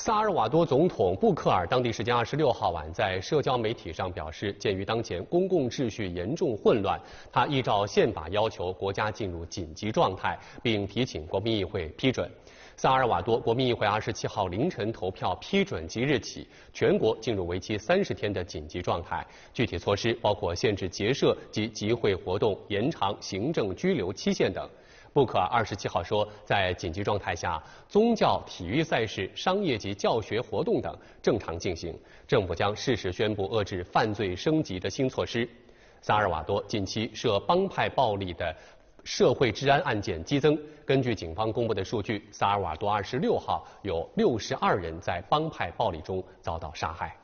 萨尔瓦多总统布克尔当地时间二十六号晚在社交媒体上表示，鉴于当前公共秩序严重混乱，他依照宪法要求国家进入紧急状态，并提请国民议会批准。萨尔瓦多国民议会二十七号凌晨投票批准，即日起全国进入为期三十天的紧急状态。具体措施包括限制结社及集会活动、延长行政拘留期限等。布克尔二十七号说，在紧急状态下，宗教、体育赛事、商业及教学活动等正常进行。政府将适时宣布遏制犯罪升级的新措施。萨尔瓦多近期涉帮派暴力的社会治安案件激增。根据警方公布的数据，萨尔瓦多二十六号有六十二人在帮派暴力中遭到杀害。